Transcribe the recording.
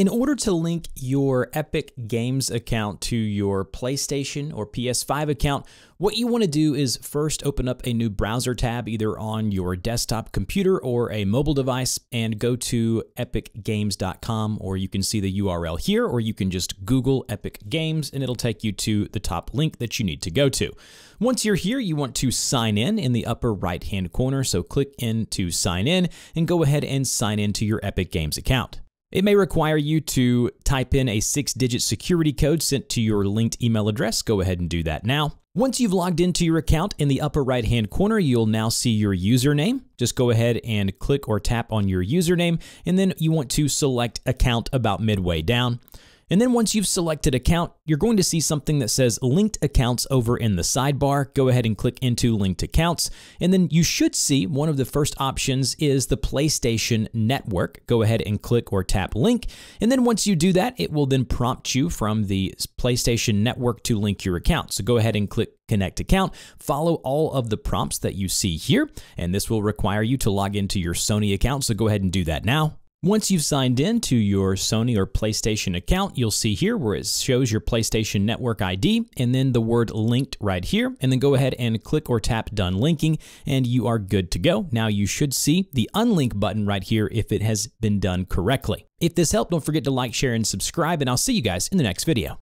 In order to link your Epic Games account to your PlayStation or PS5 account, what you want to do is first open up a new browser tab either on your desktop computer or a mobile device and go to epicgames.com or you can see the URL here or you can just Google Epic Games and it'll take you to the top link that you need to go to. Once you're here, you want to sign in in the upper right hand corner. So click in to sign in and go ahead and sign into your Epic Games account. It may require you to type in a six digit security code sent to your linked email address. Go ahead and do that now. Once you've logged into your account, in the upper right hand corner, you'll now see your username. Just go ahead and click or tap on your username, and then you want to select account about midway down. And then once you've selected account, you're going to see something that says linked accounts over in the sidebar. Go ahead and click into linked accounts. And then you should see one of the first options is the PlayStation Network. Go ahead and click or tap link. And then once you do that, it will then prompt you from the PlayStation Network to link your account. So go ahead and click connect account. Follow all of the prompts that you see here, and this will require you to log into your Sony account. So go ahead and do that now. Once you've signed in to your Sony or PlayStation account, you'll see here where it shows your PlayStation Network ID and then the word linked right here. And then go ahead and click or tap done linking and you are good to go. Now you should see the unlink button right here if it has been done correctly. If this helped, don't forget to like, share, and subscribe, and I'll see you guys in the next video.